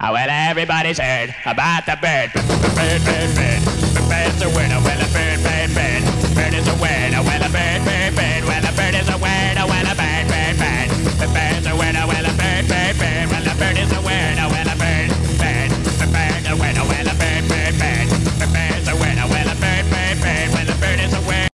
Ah, well, everybody's heard about the bird.